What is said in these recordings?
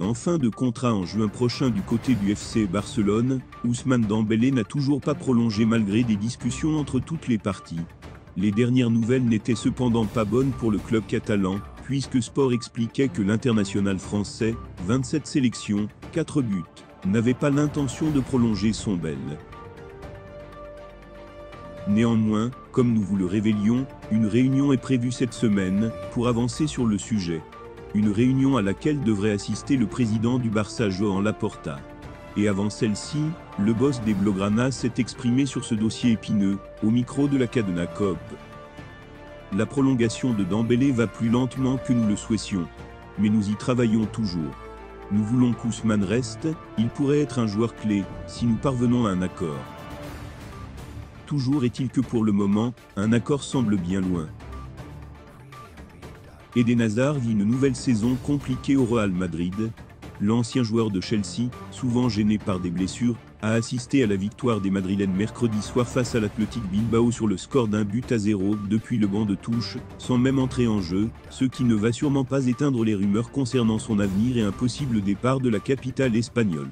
En fin de contrat en juin prochain du côté du FC Barcelone, Ousmane Dembélé n'a toujours pas prolongé malgré des discussions entre toutes les parties. Les dernières nouvelles n'étaient cependant pas bonnes pour le club catalan, puisque Sport expliquait que l'international français, 27 sélections, 4 buts, n'avait pas l'intention de prolonger son bel. Néanmoins, comme nous vous le révélions, une réunion est prévue cette semaine pour avancer sur le sujet. Une réunion à laquelle devrait assister le président du Barça Joan Laporta. Et avant celle-ci, le boss des Blaugrana s'est exprimé sur ce dossier épineux, au micro de la Cadena Cop. La prolongation de Dembélé va plus lentement que nous le souhaitions. Mais nous y travaillons toujours. Nous voulons qu'Ousmane reste, il pourrait être un joueur clé, si nous parvenons à un accord. Toujours est-il que pour le moment, un accord semble bien loin. Eden Hazard vit une nouvelle saison compliquée au Real Madrid. L'ancien joueur de Chelsea, souvent gêné par des blessures, a assisté à la victoire des Madrilènes mercredi soir face à l'Athletic Bilbao sur le score d'un but à zéro depuis le banc de touche, sans même entrer en jeu, ce qui ne va sûrement pas éteindre les rumeurs concernant son avenir et un possible départ de la capitale espagnole.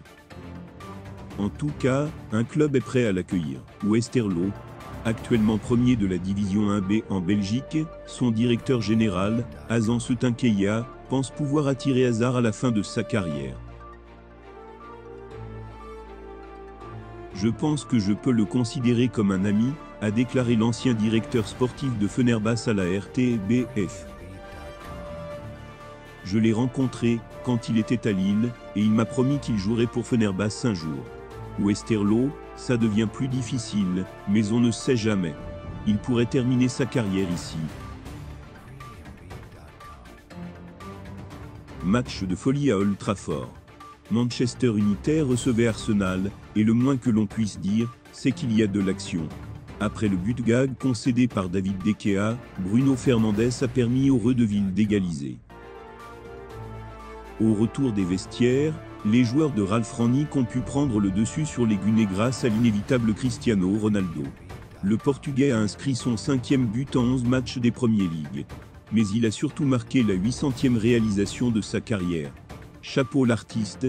En tout cas, un club est prêt à l'accueillir. Westerlo, actuellement premier de la division 1B en Belgique, son directeur général, Azan Sutinkeya, pense pouvoir attirer Hazard à la fin de sa carrière. Je pense que je peux le considérer comme un ami, a déclaré l'ancien directeur sportif de Fenerbahçe à la RTBF. Je l'ai rencontré quand il était à Lille, et il m'a promis qu'il jouerait pour Fenerbahçe un jour. Westerlo, ça devient plus difficile, mais on ne sait jamais. Il pourrait terminer sa carrière ici. Match de folie à Old Trafford. Manchester United recevait Arsenal, et le moins que l'on puisse dire, c'est qu'il y a de l'action. Après le but gag concédé par David De Gea, Bruno Fernandes a permis aux Redeville d'égaliser. Au retour des vestiaires, les joueurs de Ralph Rangnick ont pu prendre le dessus sur les Gunners grâce à l'inévitable Cristiano Ronaldo. Le Portugais a inscrit son cinquième but en 11 matchs des Premiers Ligues. Mais il a surtout marqué la 800e réalisation de sa carrière. Chapeau l'artiste,